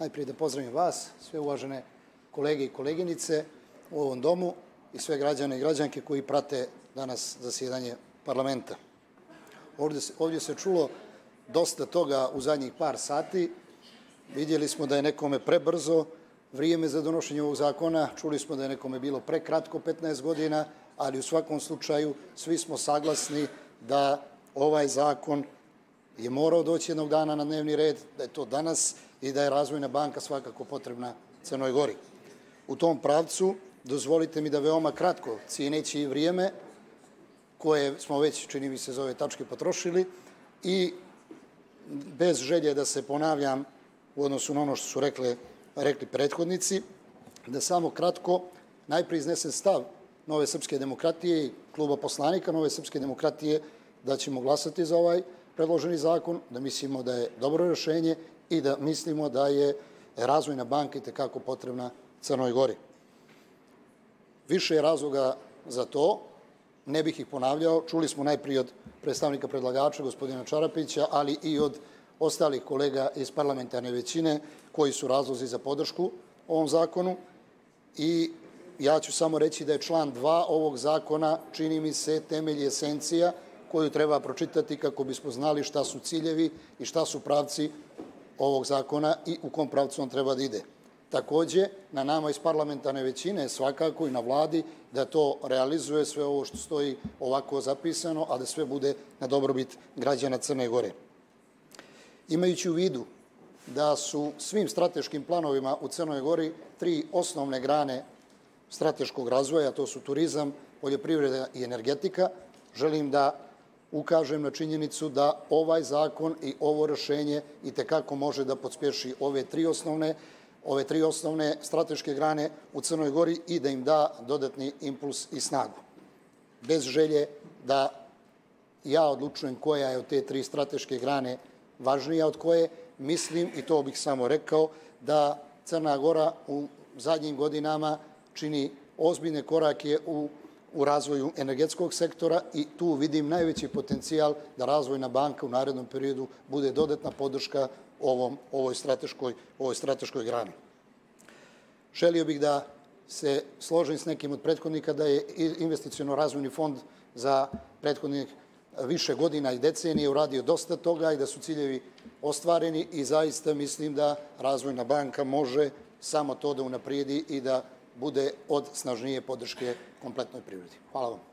najprije da pozdravim vas, sve uvažene kolege i koleginice u ovom domu i sve građane i građanke koji prate danas zasjedanje parlamenta. Ovdje, ovdje se čulo dosta toga u zadnjih par sati. Vidjeli smo da je nekome prebrzo vrijeme za donošenje ovog zakona, čuli smo da je nekome bilo prekratko 15 godina, ali u svakom slučaju svi smo saglasni da ovaj zakon je morao doći jednog dana na dnevni red, da je to danas i da je Razvojna banka svakako potrebna Crnoj Gori. U tom pravcu dozvolite mi da veoma kratko, cijeneći i vrijeme koje smo već, čini mi se, za ove tačke potrošili i bez želje da se ponavljam u odnosu na ono što su rekli, rekli prethodnici, da samo kratko najprije iznesem stav Nove srpske demokratije i kluba poslanika Nove srpske demokratije da ćemo glasati za ovaj predloženi zakon, da mislimo da je dobro rešenje i da mislimo da je razvojna banka i tekako potrebna Crnoj Gori. Više je razloga za to, ne bih ih ponavljao, čuli smo najprije od predstavnika predlagača, gospodina Čarapića, ali i od ostalih kolega iz parlamentarne većine koji su razlozi za podršku ovom zakonu i ja ću samo reći da je član 2 ovog zakona, čini mi se, temelj esencija koju treba pročitati kako bismo znali šta su ciljevi i šta su pravci ovog zakona i u kom pravcu on treba da ide. Takođe, na nama iz parlamentarne većine svakako i na vladi da to realizuje sve ovo što stoji ovako zapisano, a da sve bude na dobrobit građana Crne Gore. Imajući u vidu da su svim strateškim planovima u Crnoj Gori tri osnovne grane strateškog razvoja, to su turizam, poljoprivreda i energetika, želim da ukažem na činjenicu da ovaj zakon i ovo rešenje i tekako može da podspješi ove tri osnovne ove tri osnovne strateške grane u Crnoj Gori i da im da dodatni impuls i snagu. Bez želje da ja odlučujem koja je od te tri strateške grane važnija od koje, mislim, i to bih samo rekao, da Crna Gora u zadnjim godinama čini ozbiljne korake u u razvoju energetskog sektora i tu vidim najveći potencijal da razvojna banka u narednom periodu bude dodatna podrška ovom, ovoj, strateškoj, ovoj strateškoj grani. Želio bih da se složim s nekim od prethodnika da je investicijono razvojni fond za prethodnih više godina i decenije uradio dosta toga i da su ciljevi ostvareni i zaista mislim da Razvojna banka može samo to da unaprijedi i da bude od snažnije podrške kompletnoj privredi. Hvala vam.